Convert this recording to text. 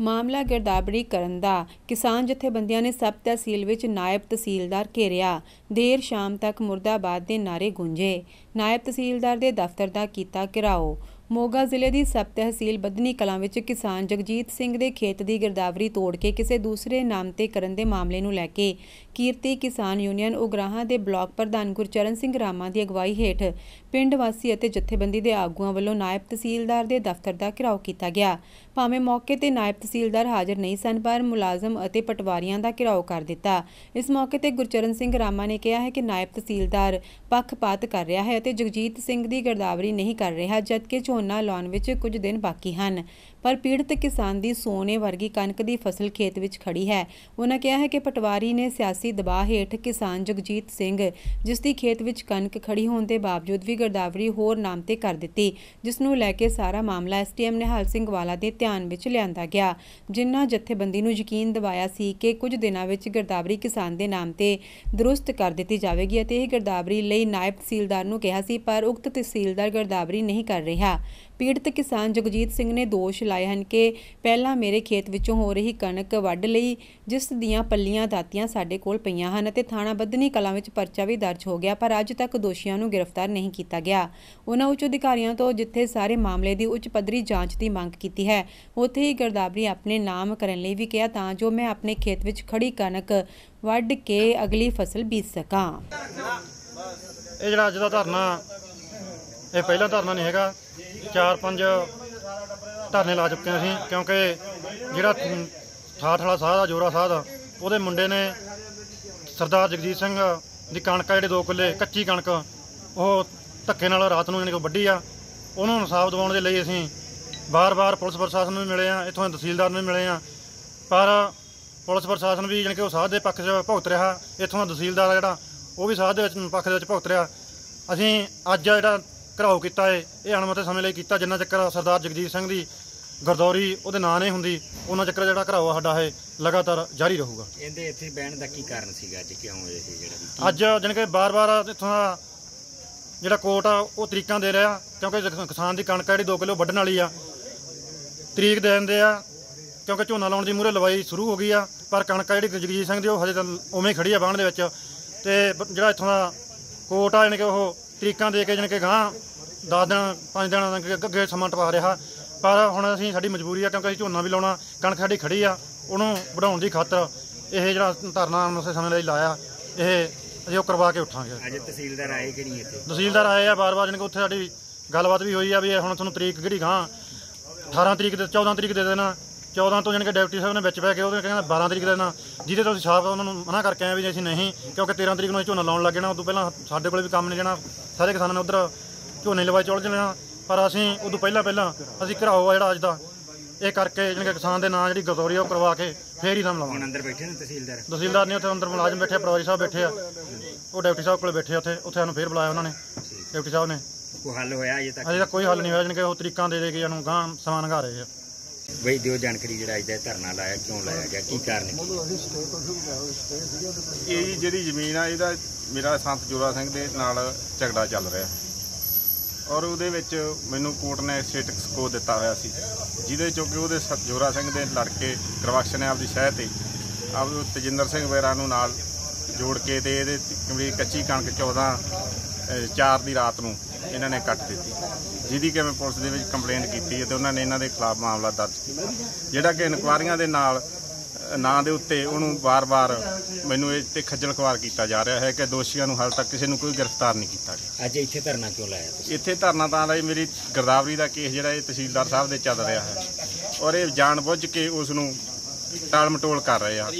ਮਾਮਲਾ ਗਿਰਦਾਵਰੀ ਕਰਨ ਦਾ। ਕਿਸਾਨ ਜਥੇਬੰਦੀਆਂ ਨੇ ਸਬ ਤਹਿਸੀਲ ਵਿੱਚ ਨਾਇਬ ਤਹਿਸੀਲਦਾਰ ਘੇਰਿਆ। ਦੇਰ ਸ਼ਾਮ ਤੱਕ ਮੁਰਦਾਬਾਦ ਦੇ ਨਾਰੇ ਗੂੰਜੇ। ਨਾਇਬ ਤਹਿਸੀਲਦਾਰ ਦੇ ਦਫ਼ਤਰ ਦਾ ਕੀਤਾ ਘਿਰਾਓ। ਮੋਗਾ ਜ਼ਿਲ੍ਹੇ ਦੀ ਸਬ ਤਹਿਸੀਲ ਬੱਧਨੀ ਕਲਾਂ ਵਿੱਚ ਕਿਸਾਨ ਜਗਜੀਤ ਸਿੰਘ ਦੇ ਖੇਤ ਦੀ ਗਿਰਦਾਵਰੀ ਤੋੜ ਕੇ ਕਿਸੇ ਦੂਸਰੇ ਨਾਮ ਤੇ ਕਰਨ ਦੇ ਮਾਮਲੇ ਨੂੰ ਲੈ ਕੇ ਕੀਰਤੀ ਕਿਸਾਨ ਯੂਨੀਅਨ ਉਗਰਾਹਾਂ ਦੇ ਬਲਾਕ ਪ੍ਰਧਾਨ ਗੁਰਚਰਨ ਸਿੰਘ ਰਾਮਾ ਦੀ ਅਗਵਾਈ ਹੇਠ ਪਿੰਡ ਵਾਸੀ ਅਤੇ ਜਥੇਬੰਦੀ ਦੇ ਆਗੂਆਂ ਵੱਲੋਂ ਨਾਇਬ ਤਹਿਸੀਲਦਾਰ ਦੇ ਦਫ਼ਤਰ ਦਾ ਘਿਰਾਓ ਕੀਤਾ ਗਿਆ। ਭਾਵੇਂ ਮੌਕੇ ਤੇ ਨਾਇਬ ਤਹਿਸੀਲਦਾਰ ਹਾਜ਼ਰ ਨਹੀਂ ਸਨ, ਪਰ ਮੁਲਾਜ਼ਮ ਅਤੇ ਪਟਵਾਰੀਆਂ ਦਾ ਘਿਰਾਓ ਕਰ ਦਿੱਤਾ। ਇਸ ਮੌਕੇ ਤੇ ਗੁਰਚਰਨ ਸਿੰਘ ਰਾਮਾ ਨੇ ਕਿਹਾ ਹੈ ਕਿ ਨਾਇਬ ਤਹਿਸੀਲਦਾਰ ਪੱਖਪਾਤ ਕਰ ਰਿਹਾ ਹੈ ਅਤੇ ਜਗਜੀਤ ਸਿੰਘ ਦੀ ਗਿਰਦਾਵਰੀ ਨਹੀਂ ਕਰ ਰਿਹਾ, ਜਦਕਿ ਝੋਨਾ ਲਾਉਣ ਵਿੱਚ ਕੁਝ ਦਿਨ ਬਾਕੀ ਹਨ। ਪਰ ਪੀੜਤ ਕਿਸਾਨ ਦੀ ਸੋਨੇ ਵਰਗੀ ਕਣਕ ਦੀ ਫਸਲ ਖੇਤ ਵਿੱਚ ਖੜੀ ਹੈ। ਉਹਨਾਂ ਕਿਹਾ ਹੈ ਕਿ ਪਟਵਾਰੀ ਨੇ ਸਿਆਸੀ ਦਬਾਅ ਹੇਠ ਕਿਸਾਨ ਜਗਜੀਤ ਸਿੰਘ, ਜਿਸ ਦੀ ਖੇਤ ਵਿੱਚ ਕਣਕ ਖੜੀ ਹੋਣ ਦੇ ਬਾਵਜੂਦ ਵੀ ਗਿਰਦਾਵਰੀ ਹੋਰ ਨਾਮ ਤੇ ਕਰ ਦਿੱਤੀ, ਜਿਸ ਨੂੰ ਲੈ ਕੇ ਸਾਰਾ ਮਾਮਲਾ ਐਸਟੀਐਮ ਨਿਹਾਲ ਸਿੰਘ ਵਾਲਾ ਦੇ ਧਿਆਨ ਵਿੱਚ ਲਿਆਂਦਾ ਗਿਆ। ਜਿਨ੍ਹਾਂ ਜਥੇਬੰਦੀ ਨੂੰ ਯਕੀਨ ਦਿਵਾਇਆ ਸੀ ਕਿ ਕੁਝ ਦਿਨਾਂ ਵਿੱਚ ਗਿਰਦਾਵਰੀ ਕਿਸਾਨ ਦੇ ਨਾਮ ਤੇ ਦਰੁਸਤ ਕਰ ਦਿੱਤੀ ਜਾਵੇਗੀ ਅਤੇ ਇਹ ਗਿਰਦਾਵਰੀ ਲਈ ਨਾਇਬ ਤਹਿਸੀਲਦਾਰ ਨੂੰ ਕਿਹਾ ਸੀ, ਪਰ ਉਕਤ ਤਹਿਸੀਲਦਾਰ ਗਿਰਦਾਵਰੀ ਨਹੀਂ ਕਰ ਰਿਹਾ। ਪੀੜਤ ਕਿਸਾਨ ਜਗਜੀਤ ਸਿੰਘ ਨੇ ਦੋਸ਼ ਲਾਏ ਹਨ ਕਿ ਪਹਿਲਾਂ ਮੇਰੇ ਖੇਤ ਵਿੱਚੋਂ ਹੋ ਰਹੀ ਕਣਕ ਵੱਢ ਲਈ, ਜਿਸ ਦੀਆਂ ਪੱਲੀਆਂ ਦਾਤੀਆਂ ਸਾਡੇ ਕੋਲ ਪਈਆਂ ਹਨ ਅਤੇ ਥਾਣਾ ਬੱਧਨੀ ਕਲਾਂ ਵਿੱਚ ਪਰਚਾ ਵੀ ਦਰਜ ਹੋ ਗਿਆ, ਪਰ ਅੱਜ ਤੱਕ ਦੋਸ਼ੀਆਂ ਨੂੰ ਗ੍ਰਿਫਤਾਰ ਨਹੀਂ ਕੀਤਾ। ਕੀਤਾ ਗਿਆ। ਉਹਨਾਂ ਉੱਚ ਅਧਿਕਾਰੀਆਂ ਤੋਂ ਜਿੱਥੇ ਸਾਰੇ ਮਾਮਲੇ ਦੀ ਉੱਚ ਪੱਧਰੀ ਜਾਂਚ ਦੀ ਮੰਗ ਕੀਤੀ ਹੈ, ਉੱਥੇ ਹੀ ਗਰਦਾਵਰੀ ਆਪਣੇ ਨਾਮ ਕਰਨ ਲਈ ਵੀ ਕਿਹਾ ਤਾਂ ਜੋ ਮੈਂ ਆਪਣੇ ਖੇਤ ਵਿੱਚ ਖੜੀ ਕਣਕ ਵੱਢ ਕੇ ਅਗਲੀ ਫਸਲ ਬੀਜ ਸਕਾਂ। ਇਹ ਜਿਹੜਾ ਅੱਜ ਦਾ ਧਰਨਾ, ਇਹ ਪਹਿਲਾ ਧਰਨਾ ਨਹੀਂ ਹੈਗਾ। ਚਾਰ ਪੰਜ ਧਰਨੇ ਲਾ ਚੁੱਕੇ ਹਾਂ ਅਸੀਂ, ਕਿਉਂਕਿ ਜਿਹੜਾ ਠਾਠ ਵਾਲਾ ਸਾਹ ਦਾ ਜੋਰਾ ਸਾਹ ਦਾ ਉਹਦੇ ਮੁੰਡੇ ਨੇ ਸਰਦਾਰ ਜਗਜੀਤ ਸਿੰਘ ਦੀ ਕਣਕ ਆ, ਜਿਹੜੇ ਦੋ ਕਿੱਲੇ ਕੱਚੀ ਕਣਕ, ਉਹ ਧੱਕੇ ਨਾਲ ਰਾਤ ਨੂੰ ਜਾਣੀ ਕਿ ਵੱਢੀ ਆ ਉਹਨੂੰ ਇਨਸਾਫ ਦਿਵਾਉਣ ਦੇ ਲਈ ਅਸੀਂ ਬਾਰ-ਬਾਰ ਪੁਲਿਸ ਪ੍ਰਸ਼ਾਸਨ ਨੂੰ ਵੀ ਮਿਲੇ ਆ ਇੱਥੋਂ ਦੇ ਤਹਿਸੀਲਦਾਰ ਨੂੰ ਵੀ ਮਿਲੇ ਆ ਪਰ ਪੁਲਿਸ ਪ੍ਰਸ਼ਾਸਨ ਵੀ ਜਾਣੀ ਕਿ ਉਹ ਸਾਧ ਦੇ ਪੱਖ 'ਚ ਭੁਗਤ ਰਿਹਾ ਇੱਥੋਂ ਦਾ ਤਹਿਸੀਲਦਾਰ ਆ ਜਿਹੜਾ ਉਹ ਵੀ ਸਾਧ ਦੇ ਵਿੱਚ ਪੱਖ ਦੇ ਵਿੱਚ ਭੁਗਤ ਰਿਹਾ। ਅਸੀਂ ਅੱਜ ਜਿਹੜਾ ਘਰਾਓ ਕੀਤਾ ਏ ਇਹ ਅਣਮਤੇ ਸਮੇਂ ਲਈ ਕੀਤਾ ਜਿੰਨਾ ਚੱਕਰ ਸਰਦਾਰ ਜਗਜੀਤ ਸਿੰਘ ਦੀ ਗਰਦੌਰੀ ਉਹਦੇ ਨਾਂ ਨਹੀਂ ਹੁੰਦੀ ਉਹਨਾਂ ਚੱਕਰ ਜਿਹੜਾ ਘਰਾਓ ਸਾਡਾ ਹੈ ਲਗਾਤਾਰ ਜਾਰੀ ਰਹੂਗਾ। ਇਹਦੇ ਇੱਥੇ ਬਹਿਣ ਦਾ ਕੀ ਕਾਰਨ ਸੀਗਾ ਅੱਜ ਕਿਉਂ ਇਹ ਜਿਹੜਾ ਅੱਜ ਜਾਣੀ ਕਿ ਬਾਰ-ਬਾਰ ਇੱਥੋਂ ਦਾ ਜਿਹੜਾ ਕੋਰਟ ਆ, ਉਹ ਤਰੀਕਾਂ ਦੇ ਰਿਹਾ, ਕਿਉਂਕਿ ਕਿਸਾਨ ਦੀ ਕਣਕ ਆ ਜਿਹੜੀ 2 ਕਿਲੋ ਵੱਢਣ ਵਾਲੀ ਆ, ਤਰੀਕ ਦੇ ਦਿੰਦੇ ਆ, ਕਿਉਂਕਿ ਝੋਨਾ ਲਾਉਣ ਦੀ ਮੂਰੇ ਲਵਾਈ ਸ਼ੁਰੂ ਹੋ ਗਈ ਆ, ਪਰ ਕਣਕ ਆ ਜਿਹੜੀ ਜਗਜੀਤ ਸਿੰਘ ਦੀ, ਉਹ ਹਜੇ ਤਾਂ ਉਵੇਂ ਹੀ ਖੜੀ ਆ ਬਾਣ ਦੇ ਵਿੱਚ। ਤੇ ਜਿਹੜਾ ਇੱਥੋਂ ਦਾ ਕੋਰਟ ਆ ਜਾਣੀ ਕਿ ਉਹ ਤਰੀਕਾਂ ਦੇ ਕੇ ਜਾਣੀ ਕਿ ਗਾਂ 10 ਦਿਨ 5 ਦਿਨ ਅੱਗੇ ਅੱਗੇ ਸਮਾਂ ਟਪਾ ਰਿਹਾ। ਪਰ ਹੁਣ ਅਸੀਂ ਸਾਡੀ ਮਜਬੂਰੀ ਆ, ਕਿਉਂਕਿ ਅਸੀਂ ਝੋਨਾ ਵੀ ਲਾਉਣਾ, ਕਣਕ ਸਾਡੀ ਖੜੀ ਆ, ਉਹਨੂੰ ਵਧਾਉਣ ਦੀ ਖਾਤਰ ਇਹ ਜਿਹੜਾ ਧਰਨਾ ਉਸੇ ਸਮੇਂ ਲਈ ਲਾਇਆ। ਇਹ ਅਸੀਂ ਉਹ ਕਰਵਾ ਕੇ ਉੱਠਾਂਗੇ। ਅੱਜ ਤਹਿਸੀਲਦਾਰ ਆਏ ਕਿ ਨਹੀਂ ਇੱਥੇ? ਤਹਿਸੀਲਦਾਰ ਆਏ ਆ ਬਾਰ-ਬਾਰ ਜਾਣੀ ਕਿ ਉੱਥੇ ਸਾਡੀ ਗੱਲਬਾਤ ਵੀ ਹੋਈ ਆ ਵੀ ਇਹ ਹੁਣ ਤੁਹਾਨੂੰ ਤਰੀਕ ਕਿਹੜੀ ਗਾਂ 18 ਤਰੀਕ ਦੇ 14 ਤਰੀਕ ਦੇ ਦੇਣਾ 14 ਤੋਂ ਜਾਣੀ ਕਿ ਡਿਪਟੀ ਸਾਹਿਬ ਨੇ ਵਿੱਚ ਪੈ ਕੇ ਉਹਦੇ ਕਹਿੰਦਾ 12 ਤਰੀਕ ਦੇ ਦੇਣਾ ਜਿਹਦੇ ਤੋਂ ਅਸੀਂ ਸਾਫ਼ ਉਹਨਾਂ ਨੂੰ ਮਨਾ ਕਰਕੇ ਆਏ ਵੀ ਅਸੀਂ ਨਹੀਂ ਕਿਉਂਕਿ 13 ਤਰੀਕ ਨੂੰ ਅਸੀਂ ਝੋਨਾ ਲਾਉਣ ਲੱਗ ਜਾਣਾ ਉਦੋਂ ਪਹਿਲਾਂ ਸਾਡੇ ਕੋਲ ਵੀ ਕੰਮ ਨਹੀਂ ਜਾਣਾ ਸਾਰੇ ਕਿਸਾਨਾਂ ਨੇ ਉਧਰ ਝੋਨੇ ਲਵਾਈ ਚੁੱਲ ਜਾਣਾ ਪਰ ਅਸੀਂ ਉਦੋਂ ਪਹਿਲਾਂ ਪਹਿਲਾਂ ਅਸੀਂ ਘਰਾਓ ਆ ਜਿਹੜਾ ਅੱਜ ਦਾ ਇਹ ਕਰਕੇ ਜਾਣੀ ਕਿ ਕਿਸਾਨ ਦੇ ਨਾਂ ਜਿਹੜੀ ਗਦੌਰੀ ਆ ਉਹ ਕਰਵਾ ਕੇ ਫੇਰ ਹੀ ਦਮ ਲਾਵਾਂਗੇ। ਹੁਣ ਅੰਦਰ ਬੈਠੇ ਨੇ ਤਹਿਸੀਲਦਾਰ। ਤਹਿਸੀਲਦਾਰ ਨੇ ਉੱਥੇ ਅੰਦਰ ਮੁਲਾਜ਼ਮ ਬੈਠੇ ਆ, ਪਟਵਾਰੀ ਸਾਹਿਬ ਬੈਠੇ ਆ। ਉਹ ਡਿਪਟੀ ਸਾਹਿਬ ਕੋਲੇ ਬੈਠੇ ਆ ਉੱਥੇ ਉੱਥੇ ਸਾਨੂੰ ਫੇਰ ਬੁਲਾਇਆ ਉਹਨਾਂ ਨੇ ਡਿਪਟੀ ਸਾਹਿਬ ਨੇ। ਕੋਈ ਹੱਲ ਹੋਇਆ ਅਜੇ ਤੱਕ? ਅਜੇ ਤੱਕ ਕੋਈ ਹੱਲ ਨਹੀਂ ਹੋਇਆ ਜਾਣੀ ਕਿ ਉਹ ਤਰੀਕਾਂ ਦੇ ਦੇ ਕੇ ਇਹਨੂੰ ਗਾਂ ਸਮਾਨ ਲੰਘਾ ਰਹੇ ਆ। ਬਈ ਦਿਓ ਜਾਣਕਾਰੀ ਜਿਹੜਾ ਅੱਜ ਦਾ ਇਹ ਧਰਨਾ ਲਾਇਆ ਕਿਉਂ ਲਾਇਆ ਗਿਆ ਕੀ ਕਾਰਨ ਕੀ ਇਹ ਜਿਹੜੀ ਜ਼ਮੀਨ ਆ ਇਹਦਾ ਮੇਰਾ ਸੰਤ ਜੋਰਾ ਸਿੰਘ ਦੇ ਨਾਲ ਝਗੜਾ ਚੱਲ ਰਿਹਾ। ਔਰ ਉਹਦੇ ਵਿੱਚ ਮੈਨੂੰ ਕੋਰਟ ਨੇ ਸਟੇਟਸ ਕੋ ਦਿੱਤਾ ਹੋਇਆ ਸੀ ਜਿਹਦੇ ਚੋਂ ਕਿ ਉਹਦੇ ਸ- ਜੋਰਾ ਸਿੰਘ ਦੇ ਲੜਕੇ ਗੁਰਬਖਸ਼ ਨੇ ਆਪਦੀ ਸ਼ਹਿ ਤੇ ਆਪ ਤਜਿੰਦਰ ਸਿੰਘ ਵੈਰਾ ਨੂੰ ਨਾਲ ਜੋੜ ਕੇ ਤੇ ਇਹਦੇ ਕਮਰੀ ਕੱਚੀ ਕਣਕ 14 ਅ, ਚਾਰ ਦੀ ਰਾਤ ਨੂੰ ਇਹਨਾਂ ਨੇ ਕੱਟ ਦਿੱਤੀ ਜਿਹਦੀ ਕਿ ਮੈਂ ਪੁਲਿਸ ਦੇ ਵਿੱਚ ਕੰਪਲੇਂਟ ਕੀਤੀ ਹੈ ਤੇ ਉਹਨਾਂ ਨੇ ਇਹਨਾਂ ਦੇ ਖਿਲਾਫ ਮਾਮਲਾ ਦਰਜ ਕੀਤਾ। ਜਿਹੜਾ ਕਿ ਇਨਕੁਆਰੀਆਂ ਦੇ ਨਾਲ ਨਾਂ ਦੇ ਉੱਤੇ ਉਹਨੂੰ ਵਾਰ-ਵਾਰ ਮੈਨੂੰ ਇਹ ਤੇ ਖੱਜਲ ਖਵਾਰ ਕੀਤਾ ਜਾ ਰਿਹਾ ਹੈ ਕਿ ਦੋਸ਼ੀਆਂ ਨੂੰ ਹਾਲ ਤੱਕ ਕਿਸੇ ਨੂੰ ਕੋਈ ਗ੍ਰਿਫਤਾਰ ਨਹੀਂ ਕੀਤਾ ਗਿਆ। ਅੱਜ ਇੱਥੇ ਧਰਨਾ ਕਿਉਂ ਲਾਇਆ ਤੁਸੀਂ? ਇੱਥੇ ਧਰਨਾ ਤਾਂ ਲਈ ਮੇਰੀ ਗਰਦਾਵਰੀ ਦਾ ਕੇਸ ਜਿਹੜਾ ਇਹ ਤਹਿਸੀਲਦਾਰ ਸਾਹਿਬ ਦੇ ਚੱਲ ਰਿਹਾ ਹੈ। ਔਰ ਇਹ ਜਾਣਬੁੱਝ ਕੇ ਉਸ ਨੂੰ ਟਾਲ ਮਟੋਲ ਕਰ ਰਹੇ ਆ।